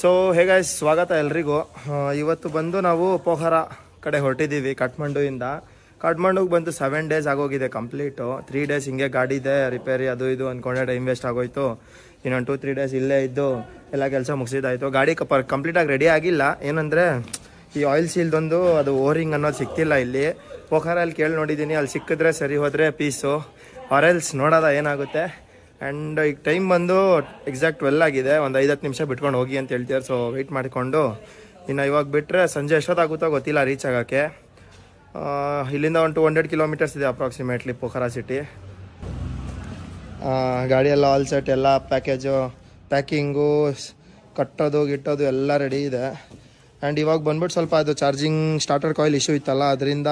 So ಹೇಗೆ ಸ್ವಾಗತ ಎಲ್ರಿಗೂ. ಇವತ್ತು ಬಂದು ನಾವು ಪೋಖರ ಕಡೆ ಹೊರಟಿದ್ದೀವಿ ಕಾಠ್ಮಂಡುವಿಂದ. ಕಾಠ್ಮಂಡುಗೆ ಬಂದು ಸೆವೆನ್ ಡೇಸ್ ಆಗೋಗಿದೆ ಕಂಪ್ಲೀಟು ತ್ರೀ ಡೇಸ್ ಹಿಂಗೆ ಗಾಡಿ ಇದೆ ರಿಪೇರಿ ಅದು ಇದು ಅಂದ್ಕೊಂಡೆ ಟೈಮ್ ವೇಸ್ಟ್ ಆಗೋಯ್ತು. ಇನ್ನೊಂದು ಟೂ ತ್ರೀ ಡೇಸ್ ಇಲ್ಲೇ ಇದ್ದು ಎಲ್ಲ ಕೆಲಸ ಮುಗಿಸಿದಾಯಿತು. ಗಾಡಿ ಕಪ ಕಂಪ್ಲೀಟಾಗಿ ರೆಡಿ ಆಗಿಲ್ಲ. ಏನಂದರೆ, ಈ ಆಯಿಲ್ ಸೀಲ್ದೊಂದು ಅದು ಓರಿಂಗ್ ಅನ್ನೋದು ಸಿಕ್ತಿಲ್ಲ ಇಲ್ಲಿ. ಪೋಖರಲ್ಲಿ ಕೇಳಿ ನೋಡಿದ್ದೀನಿ ಅಲ್ಲಿ ಸಿಕ್ಕಿದ್ರೆ ಸರಿ ಹೋದರೆ ಪೀಸು ಆರೆಲ್ಸ್ ನೋಡೋದ ಏನಾಗುತ್ತೆ? ಆ್ಯಂಡ್ ಈಗ ಟೈಮ್ ಬಂದು ಎಕ್ಸಾಕ್ಟ್ ಟ್ವೆಲ್ ಆಗಿದೆ. ಒಂದು ಐದತ್ತು ನಿಮಿಷ ಬಿಟ್ಕೊಂಡು ಹೋಗಿ ಅಂತ ಹೇಳ್ತಾರೆ ಸೊ ವೆಯ್ಟ್ ಮಾಡಿಕೊಂಡು. ಇನ್ನು ಇವಾಗ ಬಿಟ್ಟರೆ ಸಂಜೆ ಎಷ್ಟೊತ್ತಾಗುತ್ತೋ ಗೊತ್ತಿಲ್ಲ ರೀಚ್ ಆಗೋಕ್ಕೆ. ಇಲ್ಲಿಂದ ಒಂದು ಟು ಹಂಡ್ರೆಡ್ ಕಿಲೋಮೀಟರ್ಸ್ ಇದೆ ಅಪ್ರಾಕ್ಸಿಮೇಟ್ಲಿ ಪೋಖರ ಸಿಟಿ ಗಾಡಿಯೆಲ್ಲ ಆಲ್ ಸೆಟ್ ಎಲ್ಲ ಪ್ಯಾಕೇಜು ಪ್ಯಾಕಿಂಗು ಕಟ್ಟೋದು, ಗಿಟ್ಟೋದು ಎಲ್ಲ ರೆಡಿ ಇದೆ. ಆ್ಯಂಡ್ ಇವಾಗ ಬಂದ್ಬಿಟ್ಟು ಸ್ವಲ್ಪ ಅದು ಚಾರ್ಜಿಂಗ್ ಸ್ಟಾರ್ಟರ್ ಕಾಯಿಲ್ ಇಶ್ಯೂ ಇತ್ತಲ್ಲ, ಅದರಿಂದ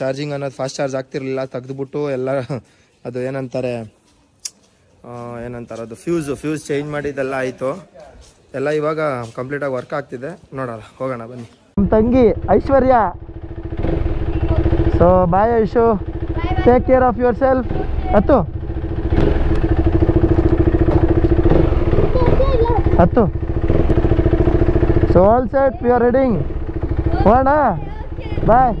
ಚಾರ್ಜಿಂಗ್ ಅನ್ನೋದು ಫಾಸ್ಟ್ ಚಾರ್ಜ್ ಆಗ್ತಿರಲಿಲ್ಲ, ತೆಗೆದುಬಿಟ್ಟು ಎಲ್ಲ, ಅದು ಏನಂತಾರೆ ಏನಂತಾರೆ ಅದು ಫ್ಯೂಸು ಫ್ಯೂಸ್ ಚೇಂಜ್ ಮಾಡಿದ್ದೆಲ್ಲ ಆಯಿತು. ಎಲ್ಲ ಇವಾಗ ಕಂಪ್ಲೀಟಾಗಿ ವರ್ಕ್ ಆಗ್ತಿದೆ. ನೋಡೋಣ, ಹೋಗೋಣ, ಬನ್ನಿ. ನಮ್ಮ ತಂಗಿ Aishwarya. So bye Aishu. Take care of yourself ಹತ್ತು. ಹತ್ತು. So all set you are reading ಹೋಗೋಣ? ಬಾಯ್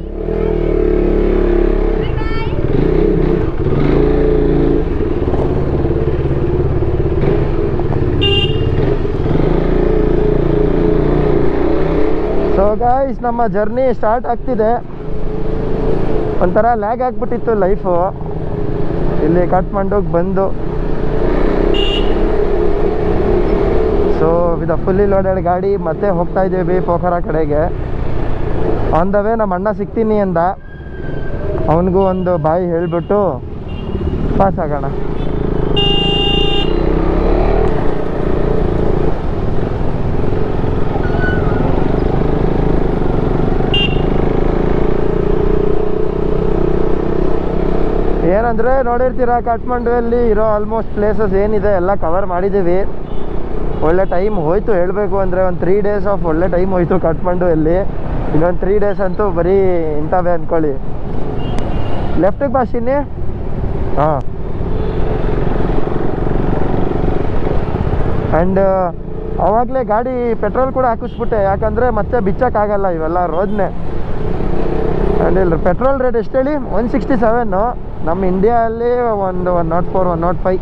ಗಾಯ್ಸ್ ನಮ್ಮ ಜರ್ನಿ ಸ್ಟಾರ್ಟ್ ಆಗ್ತಿದೆ. ಒಂಥರ ಲ್ಯಾಗ್ ಆಗ್ಬಿಟ್ಟಿತ್ತು ಲೈಫು ಇಲ್ಲಿ ಕಟ್ ಮಾಡೋಗಿ ಬಂದು. ಸೊ ವಿದ ಫುಲ್ಲಿ ಲೋಡೆಡ್ ಗಾಡಿ, ಮತ್ತೆ ಹೋಗ್ತಾ ಇದ್ದೀವಿ ಪೋಖರ ಕಡೆಗೆ. ಆನ್ ದ ವೇ ನಮ್ಮ ಅಣ್ಣ ಸಿಗ್ತೀನಿ ಅಂದ. ಅವನಿಗೂ ಒಂದು ಬಾಯಿ ಹೇಳಿಬಿಟ್ಟು ಪಾಸ್ ಆಗೋಣ. ಏನಂದ್ರೆ ನೋಡಿರ್ತೀರ ಕಾಠ್ಮಂಡುವಲ್ಲಿ ಇರೋ ಆಲ್ಮೋಸ್ಟ್ ಪ್ಲೇಸಸ್ ಏನಿದೆ, ಎಲ್ಲ ಕವರ್ ಮಾಡಿದ್ದೀವಿ. ಒಳ್ಳೆ ಟೈಮ್ ಹೋಯ್ತು ಹೇಳಬೇಕು ಅಂದರೆ ಒಂದು ತ್ರೀ ಡೇಸ್ ಆಫ್ ಒಳ್ಳೆ ಟೈಮ್ ಹೋಯ್ತು ಕಾಠ್ಮಂಡುವಲ್ಲಿ ಇನ್ನೊಂದು ತ್ರೀ ಡೇಸ್ ಅಂತೂ ಬರೀ ಇಂಥವೇ ಅಂದ್ಕೊಳ್ಳಿ ಲೆಫ್ಟಿಗೆ ಬಾ ಇನ್ನಿ ಹಾಂ. ಆ್ಯಂಡ್ ಅವಾಗಲೇ ಗಾಡಿ ಪೆಟ್ರೋಲ್ ಕೂಡ ಹಾಕಿಸ್ಬಿಟ್ಟೆ. ಯಾಕಂದರೆ ಮತ್ತೆ ಬಿಚ್ಚಕ್ಕಾಗಲ್ಲ ಇವೆಲ್ಲ ರೋದ್ನೆ ಆ್ಯಂಡ್ ಇಲ್ಲಿ ಪೆಟ್ರೋಲ್ ರೇಟ್ ಎಷ್ಟು ಹೇಳಿ? ಒನ್ ಸಿಕ್ಸ್ಟಿ ಸೆವೆನ್ನು ನಮ್ಮ ಇಂಡಿಯಾದಲ್ಲಿ ಒಂದು one nought four one nought five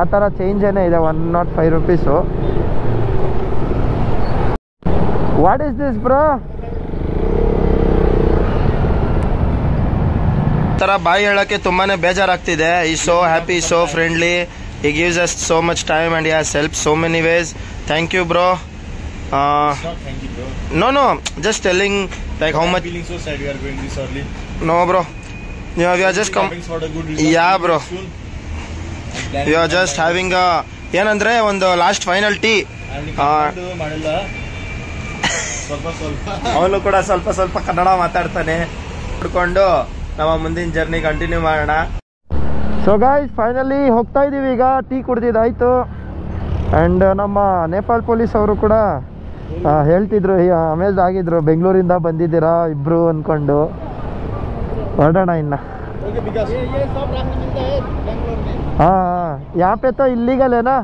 ಆ ಥರ ಚೇಂಜೇನೇ ಇದೆ one nought five rupees what is this bro ಥರ ಬಾಯಿ ಹೇಳೋಕ್ಕೆ ತುಂಬಾ ಬೇಜಾರಾಗ್ತಿದೆ. He so happy so friendly he gives us so much time and has help so many ways thank you bro. No no just telling like how much no so sad we are just good. Yeah, bro. We are just having a ಏನಂದ್ರೆ ಒಂದು last final tea ಅವನು ಕೂಡ ಸ್ವಲ್ಪ ಸ್ವಲ್ಪ ಕನ್ನಡ ಮಾತಾಡ್ತಾನೆ. ಹುಡ್ಕೊಂಡು ನಮ್ಮ ಮುಂದಿನ ಜರ್ನಿ ಕಂಟಿನ್ಯೂ ಮಾಡೋಣ. ಸೊ ಗಾಯ್ಸ್ ಫೈನಲಿ ಹೋಗ್ತಾ ಇದೀವಿ ಈಗ. ಟೀ ಕುಡ್ದಿದ್ದಾಯ್ತು. ಆ್ಯಂಡ್ ನಮ್ಮ ನೇಪಾಲ್ ಪೊಲೀಸ್ ಅವರು ಕೂಡ ಹೇಳ್ತಿದ್ರು ಅಮೇಜ್ ಆಗಿದ್ರು. ಬೆಂಗಳೂರಿಂದ ಬಂದಿದ್ದೀರಾ ಇಬ್ರು ಅನ್ಕೊಂಡು. ಹೊರಡೋಣ ಇನ್ನ ओके विकास ये ये सब रास्ता मिलता है बेंगलोर में हाँ हाँ यहाँ पे तो इलीगल है ना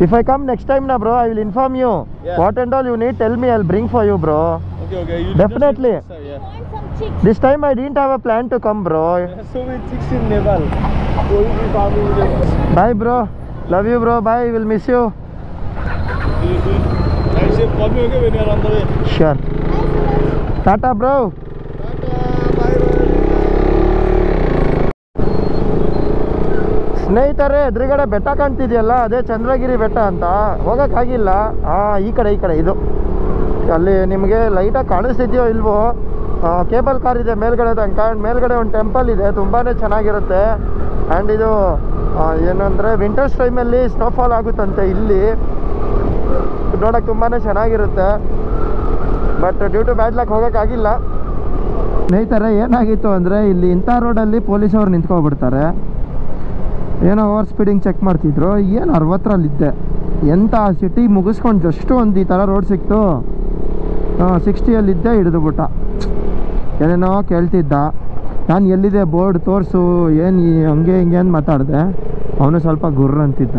If I come next time na bro, I will inform you. Yeah. What and all you need, tell me. I'll bring for you, bro. Okay, okay. You Definitely. Just, yeah. This time I didn't have a plan to come, bro. So many chicks in Nepal. कोई भी काम नहीं मुझे Bye, bro. Love you, bro. Bye. We'll miss you. Sure. Tata, bro. ಸ್ನೇಹಿತರೆ ಎದುರುಗಡೆ ಬೆಟ್ಟ ಕಾಣ್ತಿದೆಯಲ್ಲ ಅದೇ ಚಂದ್ರಗಿರಿ ಬೆಟ್ಟ ಅಂತ. ಹೋಗೋಕ್ಕಾಗಿಲ್ಲ. ಹಾಂ ಈ ಕಡೆ ಈ ಕಡೆ ಇದು. ಅಲ್ಲಿ ನಿಮಗೆ ಲೈಟಾಗಿ ಕಾಣಿಸ್ತಿದೆಯೋ ಇಲ್ವೋ? ಕೇಬಲ್ ಕಾರ್ ಇದೆ ಮೇಲ್ಗಡೆ ತನಕ. ಆ್ಯಂಡ್ ಮೇಲ್ಗಡೆ ಒಂದು ಟೆಂಪಲ್ ಇದೆ ತುಂಬಾ ಚೆನ್ನಾಗಿರುತ್ತೆ. ಆ್ಯಂಡ್ ಇದು ಏನಂದರೆ ವಿಂಟರ್ಸ್ ಟೈಮಲ್ಲಿ ಸ್ನೋಫಾಲ್ ಆಗುತ್ತಂತೆ ಇಲ್ಲಿ. ನೋಡೋಕೆ ತುಂಬಾ ಚೆನ್ನಾಗಿರುತ್ತೆ. But due to bad luck ಹೋಗೋಕ್ಕಾಗಿಲ್ಲ. ಸ್ನೇಹಿತರೆ, ಏನಾಗಿತ್ತು ಅಂದರೆ ಇಲ್ಲಿ ಇಂಥ ರೋಡಲ್ಲಿ ಪೊಲೀಸವ್ರು ನಿಂತ್ಕೊಬಿಡ್ತಾರೆ ಏನೋ ಓವರ್ ಸ್ಪೀಡಿಂಗ್ ಚೆಕ್ ಮಾಡ್ತಿದ್ರು. ಏನು ಅರವತ್ತರಲ್ಲಿದ್ದೆ. ಎಂಥ ಸಿಟಿ ಮುಗಿಸ್ಕೊಂಡು ಜಸ್ಟು ಒಂದು ಈ ಥರ ರೋಡ್ ಸಿಕ್ತು. ಸಿಕ್ಸ್ಟಿಯಲ್ಲಿದ್ದೆ ಹಿಡಿದು ಬಿಟ್ಟ. ಏನೇನೋ ಕೇಳ್ತಿದ್ದ. ನಾನು ಎಲ್ಲಿದೆ ಬೋರ್ಡ್ ತೋರಿಸು, ಏನು ಹಂಗೆ ಹಿಂಗೆ ಅಂತ ಮಾತಾಡಿದೆ. ಅವನು ಸ್ವಲ್ಪ ಗುರ್ರ ಅಂತಿದ್ದ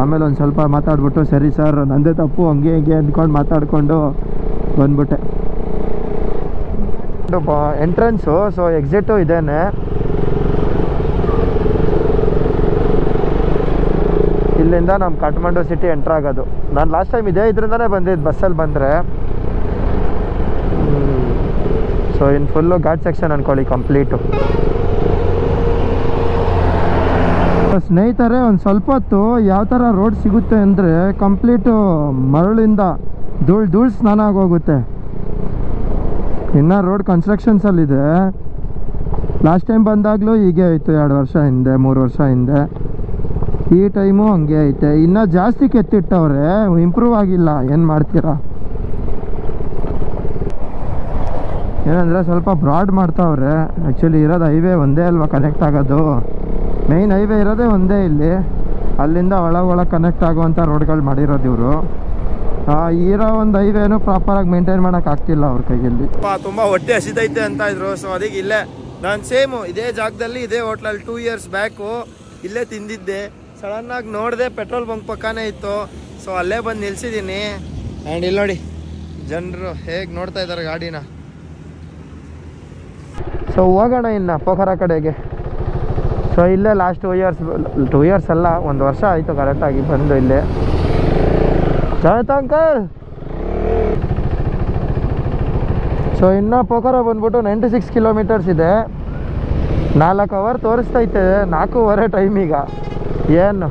ಆಮೇಲೆ ಒಂದು ಸ್ವಲ್ಪ ಮಾತಾಡ್ಬಿಟ್ಟು, ಸರಿ ಸರ್, ನಂದೇ ತಪ್ಪು, ಹಂಗೆ ಹಿಂಗೆ ಅಂದ್ಕೊಂಡು ಮಾತಾಡಿಕೊಂಡು ಬಂದ್ಬಿಟ್ಟೆ. ಎಂಟ್ರೆನ್ಸು ಸೊ ಎಕ್ಸಿಟು ಇದೇನೆ. ಇಲ್ಲಿಂದ ನಮ್ಮ ಕಾಠ್ಮಂಡು ಸಿಟಿ ಎಂಟ್ರ್ ಆಗೋದು. ನಾನು ಲಾಸ್ಟ್ ಟೈಮ್ ಇದೇ ಇದರಿಂದನೇ ಬಂದಿದ್ದು ಬಸ್ಸಲ್ಲಿ ಬಂದರೆ. ಸೊ ಇನ್ನು ಫುಲ್ಲು ಘಾಟ್ ಸೆಕ್ಷನ್ ಅಂದ್ಕೊಳ್ಳಿ ಕಂಪ್ಲೀಟು ಸ್ನೇಹಿತರೆ, ಒಂದು ಸ್ವಲ್ಪ ಹೊತ್ತು ಯಾವ ಥರ ರೋಡ್ ಸಿಗುತ್ತೆ ಅಂದರೆ ಕಂಪ್ಲೀಟು ಮರಳಿಂದ ಧೂಳು ಧೂಳು ಸ್ನಾನ ಆಗೋಗುತ್ತೆ. ಇನ್ನು ರೋಡ್ ಕನ್ಸ್ಟ್ರಕ್ಷನ್ಸಲ್ಲಿದೆ ಲಾಸ್ಟ್ ಟೈಮ್ ಬಂದಾಗಲೂ ಹೀಗೆ ಆಯಿತು, ಎರಡು ವರ್ಷ ಹಿಂದೆ, ಮೂರು ವರ್ಷ ಹಿಂದೆ. ಈ ಟೈಮು ಹಂಗೆ ಐತೆ. ಇನ್ನೂ ಜಾಸ್ತಿ ಕೆತ್ತಿಟ್ಟವ್ರೆ ಇಂಪ್ರೂವ್ ಆಗಿಲ್ಲ. ಏನು ಮಾಡ್ತೀರಾ? ಏನಂದರೆ ಸ್ವಲ್ಪ ಬ್ರಾಡ್ ಮಾಡ್ತಾವ್ರೆ. ಆ್ಯಕ್ಚುಲಿ ಇರೋದು ಹೈವೇ ಒಂದೇ ಅಲ್ವಾ ಕನೆಕ್ಟ್ ಆಗೋದು. ಮೇಯ್ನ್ ಹೈವೇ ಇರೋದೇ ಒಂದೇ ಇಲ್ಲಿ. ಅಲ್ಲಿಂದ ಒಳ ಒಳಗೆ ಕನೆಕ್ಟ್ ಆಗುವಂಥ ರೋಡ್ಗಳು ಮಾಡಿರೋದು ಇವರು. ಇರೋ ಒಂದು ಹೈವೇನು ಪ್ರಾಪರಾಗಿ ಮೇಂಟೈನ್ ಮಾಡೋಕೆ ಆಗ್ತಿಲ್ಲ ಅವ್ರ ಕೈಯಲ್ಲಿ. ತುಂಬ ಹೊಟ್ಟೆ ಹಸಿದೈತೆ ಅಂತ ಇದ್ರು. ಸೊ ಅದಕ್ಕೆ ಇಲ್ಲೇ. ನಾನು ಸೇಮು ಇದೇ ಜಾಗದಲ್ಲಿ ಇದೇ ಹೋಟ್ಲಲ್ಲಿ ಟೂ ಇಯರ್ಸ್ ಬ್ಯಾಕು ಇಲ್ಲೇ ತಿಂದಿದ್ದೆ. ಸಡನ್ನಾಗಿ ನೋಡಿದೆ ಪೆಟ್ರೋಲ್ ಬಂಕ್ ಪಕ್ಕನೇ ಇತ್ತು. ಸೊ ಅಲ್ಲೇ ಬಂದು ನಿಲ್ಸಿದ್ದೀನಿ ಆ್ಯಂಡ್ ಇಲ್ಲಿ ನೋಡಿ ಜನರು ಹೇಗೆ ನೋಡ್ತಾ ಇದ್ದಾರೆ ಗಾಡಿನ. ಸೊ ಹೋಗೋಣ ಇನ್ನು ಪೋಖರ ಕಡೆಗೆ. ಸೊ ಇಲ್ಲೇ last two years two years ಅಲ್ಲ, ಒಂದು ವರ್ಷ ಆಯಿತು ಕರೆಕ್ಟಾಗಿ ಬಂದು ಇಲ್ಲಿ. ಜಾಯ್ತ ಅಂಕಲ್ ಸೊ ಇನ್ನು ಪೋಖರ ಬಂದ್ಬಿಟ್ಟು ನೈಂಟಿ ಸಿಕ್ಸ್ ಕಿಲೋಮೀಟರ್ಸ್ ಇದೆ. ನಾಲ್ಕು ಅವರ್ ತೋರಿಸ್ತೈತೆ, ನಾಲ್ಕೂವರೆ ಟೈಮ್ ಈಗ. ಏನು?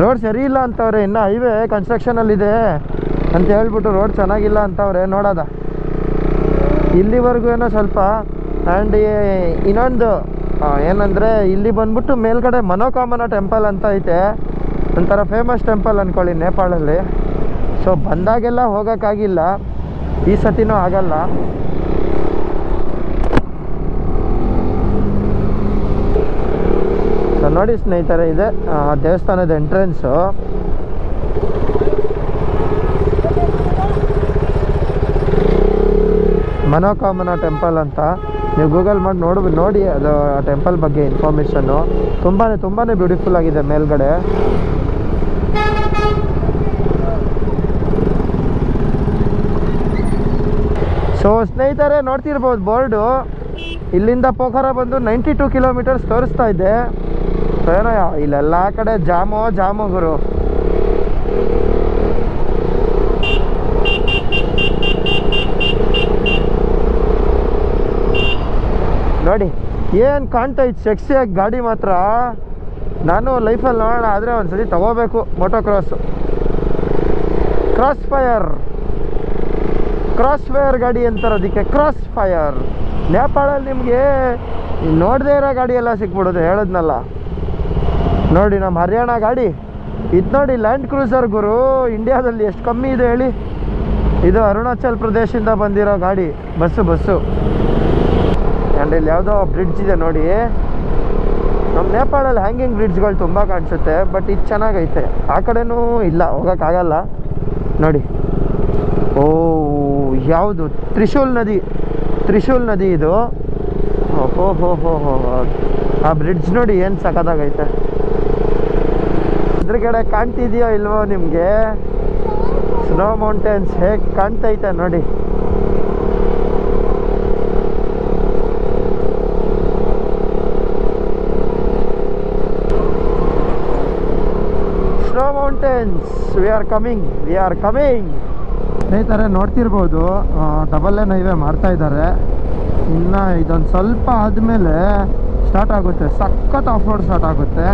ರೋಡ್ ಸರಿ ಇಲ್ಲ ಅಂತವ್ರೆ, ಇನ್ನು ಹೈವೇ ಕನ್ಸ್ಟ್ರಕ್ಷನಲ್ಲಿದೆ ಅಂತ ಹೇಳ್ಬಿಟ್ಟು ರೋಡ್ ಚೆನ್ನಾಗಿಲ್ಲ ಅಂತವ್ರೆ, ನೋಡೋದ. ಇಲ್ಲಿವರೆಗೂ ಏನೋ ಸ್ವಲ್ಪ ಆ್ಯಂಡ್ ಇನ್ನೊಂದು ಏನಂದರೆ ಇಲ್ಲಿ ಬಂದ್ಬಿಟ್ಟು ಮೇಲ್ಗಡೆ ಮನೋಕಾಮನ ಟೆಂಪಲ್ ಅಂತ ಐತೆ. ಒಂಥರ ಫೇಮಸ್ ಟೆಂಪಲ್ ಅಂದ್ಕೊಳ್ಳಿ ನೇಪಾಳಲ್ಲಿ. ಸೊ ಬಂದಾಗೆಲ್ಲ ಹೋಗೋಕ್ಕಾಗಿಲ್ಲ. ಈ ಸತಿನೂ ಆಗಲ್ಲ. ಸೊ ನೋಡಿ ಸ್ನೇಹಿತರೆ, ಇದೆ ದೇವಸ್ಥಾನದ ಎಂಟ್ರೆನ್ಸು ಮನೋಕಾಮನ ಟೆಂಪಲ್ ಅಂತ. ನೀವು ಗೂಗಲ್ ಮಾಡಿ ನೋಡಿ ನೋಡಿ ಅದು ಆ ಟೆಂಪಲ್ ಬಗ್ಗೆ ಇನ್ಫಾರ್ಮೇಷನ್ನು ತುಂಬಾ ತುಂಬಾ ಬ್ಯೂಟಿಫುಲ್ ಆಗಿದೆ ಮೇಲ್ಗಡೆ. ಸೊ ಸ್ನೇಹಿತರೆ, ನೋಡ್ತಿರ್ಬೋದು ಬೋರ್ಡು ಇಲ್ಲಿಂದ ಪೋಖರ ಬಂದು ನೈಂಟಿ ಟೂ ಕಿಲೋಮೀಟರ್ಸ್ ತೋರಿಸ್ತಾ ಇದ್ದೆ ಏನೋ ಇಲ್ಲೆಲ್ಲ ಕಡೆ ಜಾಮು ಜಾಮು ಗುರು. ನೋಡಿ, ಏನು ಕಾಣ್ತಾ ಇತ್ತು ಸೆಕ್ಸಿಯಾಗಿ ಗಾಡಿ ಮಾತ್ರ? ನಾನು ಲೈಫಲ್ಲಿ ನೋಡೋಣ, ಆದರೆ ಒಂದ್ಸರಿ ತಗೋಬೇಕು motocross cross fire cross fire ಗಾಡಿ ಅಂತಾರೆ ಅದಕ್ಕೆ ಕ್ರಾಸ್ ಫೈರ್ ನೇಪಾಳಲ್ಲಿ ನಿಮಗೆ ನೋಡದೇ ಇರೋ ಗಾಡಿ ಎಲ್ಲ ಸಿಕ್ಬಿಡೋದು ಹೇಳಿದ್ನಲ್ಲ. ನೋಡಿ ನಮ್ಮ ಹರಿಯಾಣ ಗಾಡಿ. ಇದು ನೋಡಿ ಲ್ಯಾಂಡ್ ಕ್ರೂಸರ್ ಗುರು ಇಂಡಿಯಾದಲ್ಲಿ ಎಷ್ಟು ಕಮ್ಮಿ ಇದೆ ಹೇಳಿ. ಇದು ಅರುಣಾಚಲ್ ಪ್ರದೇಶದಿಂದ ಬಂದಿರೋ ಗಾಡಿ, ಬಸ್ಸು ಬಸ್ಸು. ಆ್ಯಂಡ್ ಇಲ್ಲಿ ಯಾವುದೋ ಬ್ರಿಡ್ಜ್ ಇದೆ ನೋಡಿ. ನಮ್ಮ ನೇಪಾಳಲ್ಲಿ ಹ್ಯಾಂಗಿಂಗ್ ಬ್ರಿಡ್ಜ್ಗಳು ತುಂಬ ಕಾಣಿಸುತ್ತೆ ಬಟ್ ಇದು ಚೆನ್ನಾಗೈತೆ. ಆ ಕಡೆನೂ ಇಲ್ಲ ಹೋಗೋಕ್ಕಾಗಲ್ಲ ನೋಡಿ. ಓ, ಯಾವುದು? ತ್ರಿಶೂಲ್ ನದಿ. ತ್ರಿಶೂಲ್ ನದಿ ಇದು. ಓಹೋ, ಹೋ ಹೋ ಹೋ ಆ ಬ್ರಿಡ್ಜ್ ನೋಡಿ ಏನು ಸಖತ್ತಾಗೈತೆ. ಕಡೆ ಕಾಣ್ತಿದೆಯೋ ಇಲ್ವೋ ನಿಮಗೆ? ಸ್ನೋ ಮೌಂಟೇನ್ಸ್ ಹೇಗೆ ಕಾಣ್ತೈತೆ ನೋಡಿ snow mountains we are coming we are coming ಸ್ನೇಹಿತರೆ, ನೋಡ್ತಿರ್ಬೋದು ಡಬಲ್ ಲೈನ್ ಹೈವೇ ಮಾಡ್ತಾ ಇದ್ದಾರೆ. ಇನ್ನು ಇದೊಂದು ಸ್ವಲ್ಪ ಆದಮೇಲೆ ಸ್ಟಾರ್ಟ್ ಆಗುತ್ತೆ. ಸಖತ್ ಆಫ್ ರೋಡ್ ಸ್ಟಾರ್ಟ್ ಆಗುತ್ತೆ.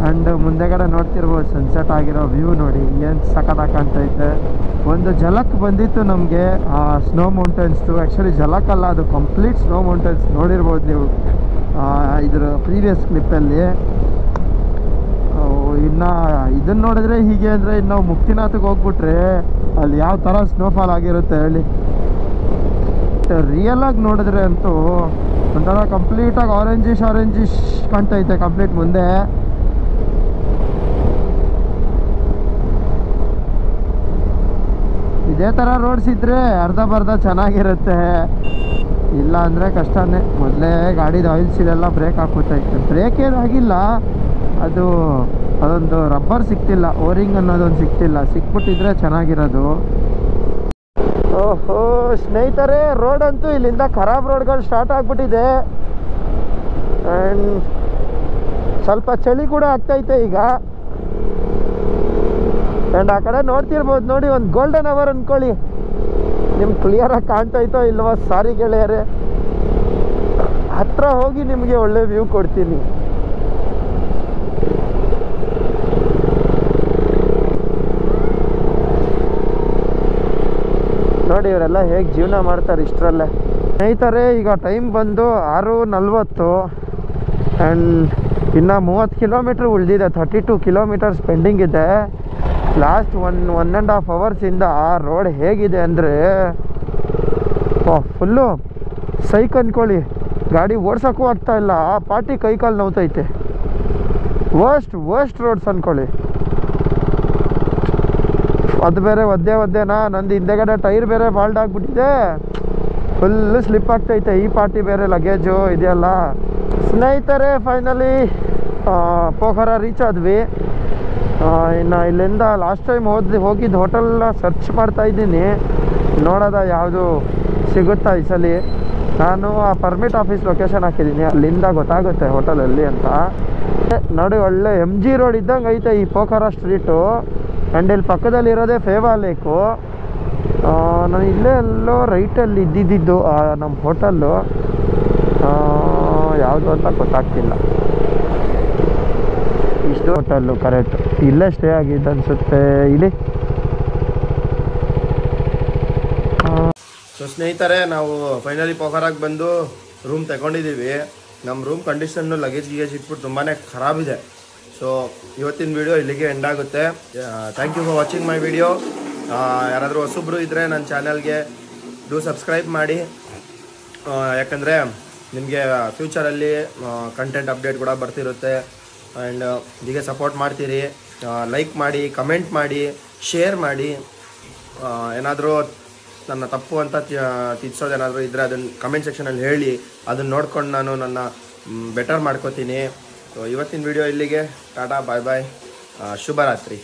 ಆ್ಯಂಡ್ ಮುಂದೆಗಡೆ ನೋಡ್ತಿರ್ಬೋದು ಸನ್ಸೆಟ್ ಆಗಿರೋ ವ್ಯೂ ನೋಡಿ, ಏನು ಸಖತ್ತಾಗಿ ಕಾಣ್ತೈತೆ ಒಂದು ಜಲಕ್ ಬಂದಿತ್ತು ನಮಗೆ, ಆ ಸ್ನೋ ಮೌಂಟೇನ್ಸ್ದು ಆ್ಯಕ್ಚುಲಿ ಜಲಕ್ ಅಲ್ಲ, ಅದು ಕಂಪ್ಲೀಟ್ ಸ್ನೋ ಮೌಂಟೇನ್ಸ್ ನೋಡಿರ್ಬೋದು ನೀವು ಇದರ ಇದ್ರ ಪ್ರೀವಿಯಸ್ ಕ್ಲಿಪ್ಪಲ್ಲಿ ಇನ್ನು ಇದನ್ನ ನೋಡಿದ್ರೆ ಹೀಗೆ ಅಂದ್ರೆ ಇನ್ನು ಮುಕ್ತಿನಾಥಕ್ಕೆ ಹೋಗ್ಬಿಟ್ರೆ ಅಲ್ಲಿ ಯಾವ ಥರ ಸ್ನೋಫಾಲ್ ಆಗಿರುತ್ತೆ ಹೇಳಿ. ರಿಯಲ್ ಆಗಿ ನೋಡಿದ್ರೆ ಅಂತೂ ಒಂಥರ ಕಂಪ್ಲೀಟಾಗಿ ಆರೆಂಜಿಶ್ ಆರೆಂಜಿಶ್ ಕಾಣ್ತೈತೆ ಕಂಪ್ಲೀಟ್ ಮುಂದೆ. ಇದೇ ಥರ ರೋಡ್ಸ್ ಇದ್ರೆ ಅರ್ಧ ಬರ್ಧ ಚೆನ್ನಾಗಿರುತ್ತೆ. ಇಲ್ಲ ಅಂದ್ರೆ ಕಷ್ಟನೇ. ಮೊದಲೇ ಗಾಡಿದ ಆಯಿಲ್ ಸೀಲೆಲ್ಲ ಬ್ರೇಕ್ ಹಾಕುತ್ತೈತೆ ಬ್ರೇಕ್ ಏನಾಗಿಲ್ಲ. ಅದು ಅದೊಂದು ರಬ್ಬರ್ ಸಿಕ್ತಿಲ್ಲ, ಓರಿಂಗ್ ಅನ್ನೋದೊಂದು ಸಿಕ್ತಿಲ್ಲ. ಸಿಕ್ಬಿಟ್ಟಿದ್ರೆ ಚೆನ್ನಾಗಿರೋದು. ಓಹೋ, ಸ್ನೇಹಿತರೆ ರೋಡ್ ಅಂತೂ ಇಲ್ಲಿಂದ ಖರಾಬ್ ರೋಡ್ಗಳು ಸ್ಟಾರ್ಟ್ ಆಗಿಬಿಟ್ಟಿದೆ. ಆ್ಯಂಡ್ ಸ್ವಲ್ಪ ಚಳಿ ಕೂಡ ಆಗ್ತೈತೆ ಈಗ. ಆ್ಯಂಡ್ ಆ ಕಡೆ ನೋಡ್ತಿರ್ಬೋದು ನೋಡಿ, ಒಂದು ಗೋಲ್ಡನ್ ಅವರ್ ಅಂದ್ಕೊಳ್ಳಿ ನಿಮ್ಗೆ ಕ್ಲಿಯರಾಗಿ ಕಾಣ್ತೈತೋ ಇಲ್ವೋ ಸಾರಿ ಗೆಳೆಯರೆ. ಹತ್ರ ಹೋಗಿ ನಿಮಗೆ ಒಳ್ಳೆ ವ್ಯೂ ಕೊಡ್ತೀನಿ. ನೋಡಿ ಇವರೆಲ್ಲ ಹೇಗೆ ಜೀವನ ಮಾಡ್ತಾರೆ ಇಷ್ಟರಲ್ಲೇ. ಸ್ನೇಹಿತರೆ, ಈಗ ಟೈಮ್ ಬಂದು ಆರು ನಲ್ವತ್ತು ಆ್ಯಂಡ್ ಇನ್ನು ಮೂವತ್ತು ಕಿಲೋಮೀಟ್ರ್ ಉಳಿದಿದೆ ಥರ್ಟಿ ಟು ಕಿಲೋಮೀಟರ್ ಸ್ಪೆಂಡಿಂಗ್ ಇದೆ last one one and half ಅವರ್ಸಿಂದ ಆ ರೋಡ್ ಹೇಗಿದೆ ಅಂದರೆ ಫುಲ್ಲು ಸೈಕ್ ಅಂದ್ಕೊಳ್ಳಿ ಗಾಡಿ ಓಡ್ಸೋಕ್ಕೂ ಆಗ್ತಾಯಿಲ್ಲ ಆ ಪಾರ್ಟಿ ಕೈಕಾಲು ನೋವ್ತೈತೆ. ವರ್ಸ್ಟ್ ವರ್ಸ್ಟ್ ರೋಡ್ಸ್ ಅಂದ್ಕೊಳ್ಳಿ ಅದು ಬೇರೆ ಒದ್ದೆ ಒದ್ದೆನಾ? ನಂದು ಹಿಂದೆಗಡೆ ಟೈರ್ ಬೇರೆ ಬಾಲ್ಡ್ ಆಗಿಬಿಟ್ಟಿದೆ. ಫುಲ್ಲು ಸ್ಲಿಪ್ ಆಗ್ತೈತೆ. ಈ ಪಾರ್ಟಿ ಬೇರೆ ಲಗೇಜು ಇದೆಯಲ್ಲ. ಸ್ನೇಹಿತರೆ ಫೈನಲಿ ಪೋಖರ ರೀಚ್ ಆದ್ವಿ. ಇನ್ನು ಇಲ್ಲಿಂದ ಲಾಸ್ಟ್ ಟೈಮ್ ಹೋದ್ವಿ ಹೋಗಿದ್ದು ಹೋಟೆಲ್ನ ಸರ್ಚ್ ಮಾಡ್ತಾ ಇದ್ದೀನಿ. ನೋಡೋದ ಯಾವುದು ಸಿಗುತ್ತಾ ಈ ಸಲ. ನಾನು ಆ ಪರ್ಮಿಟ್ ಆಫೀಸ್ ಲೊಕೇಶನ್ ಹಾಕಿದ್ದೀನಿ. ಅಲ್ಲಿಂದ ಗೊತ್ತಾಗುತ್ತೆ ಹೋಟೆಲಲ್ಲಿ ಅಂತ. ನೋಡಿ ಒಳ್ಳೆ ಎಂ ಜಿ ರೋಡ್ ಇದ್ದಂಗೆ ಐತೆ ಈ ಪೋಖರ ಸ್ಟ್ರೀಟು ಆ್ಯಂಡ್ ಇಲ್ಲಿ ಪಕ್ಕದಲ್ಲಿ ಇರೋದೇ ಫೇವಾ ಲೇಕು ನಾನು ಇಲ್ಲೇ ಎಲ್ಲೋ ರೈಟಲ್ಲಿ ಇದ್ದಿದ್ದು ನಮ್ಮ ಹೋಟೆಲ್ಲು ಯಾವುದು ಅಂತ ಗೊತ್ತಾಗ್ತಿಲ್ಲ. ಇಷ್ಟು ಹೋಟೆಲ್ಲು ಕರೆಕ್ಟ್ ಇಲ್ಲೇ ಸ್ಟೇ ಆಗಿದ್ದು ಅನಿಸುತ್ತೆ. ಇಲ್ಲಿ. ಸೊ ಸ್ನೇಹಿತರೆ, ನಾವು ಫೈನಲಿ ಪೋಖರಾಗೆ ಬಂದು ರೂಮ್ ತಗೊಂಡಿದ್ದೀವಿ. ನಮ್ಮ ರೂಮ್ ಕಂಡೀಷನ್ನು ಲಗೇಜ್ ಗಿಗೇಜ್ ಇಟ್ಬಿಟ್ಟು ತುಂಬಾ ಖರಾಬಿದೆ ಸೊ ಇವತ್ತಿನ ವಿಡಿಯೋ ಇಲ್ಲಿಗೆ ಎಂಡ್ ಆಗುತ್ತೆ. Thank you for watching my video ಯಾರಾದರೂ ಹೊಸೊಬ್ರು ಇದ್ದರೆ ನನ್ನ ಚಾನಲ್ಗೆ ಡೂ ಸಬ್ಸ್ಕ್ರೈಬ್ ಮಾಡಿ. ಯಾಕಂದರೆ ನಿಮಗೆ ಫ್ಯೂಚರಲ್ಲಿ ಕಂಟೆಂಟ್ ಅಪ್ಡೇಟ್ ಕೂಡ ಬರ್ತಿರುತ್ತೆ. ಆ್ಯಂಡ್ ಹೀಗೆ ಸಪೋರ್ಟ್ ಮಾಡ್ತೀರಿ. ಲೈಕ್ ಮಾಡಿ ಕಮೆಂಟ್ ಮಾಡಿ ಶೇರ್ ಮಾಡಿ. ಏನಾದರೂ ನನ್ನ ತಪ್ಪು ಅಂತ ತಿದ್ಸೋದೇನಾದರೂ ಇದ್ದರೆ ಅದನ್ನು ಕಮೆಂಟ್ ಸೆಕ್ಷನಲ್ಲಿ ಹೇಳಿ. ಅದನ್ನು ನೋಡ್ಕೊಂಡು ನಾನು ನನ್ನ ಬೆಟರ್ ಮಾಡ್ಕೋತೀನಿ. ಸೊ ಇವತ್ತಿನ ವಿಡಿಯೋ ಇಲ್ಲಿಗೆ ಟಾಟಾ ಬಾಯ್ ಬಾಯ್ ಶುಭರಾತ್ರಿ.